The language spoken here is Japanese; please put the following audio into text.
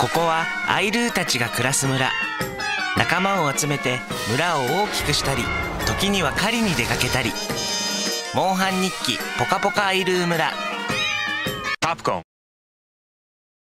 ここはアイルーたちが暮らす村。仲間を集めて村を大きくしたり時には狩りに出かけたり。モンハン日記ポカポカアイルー村。カプコン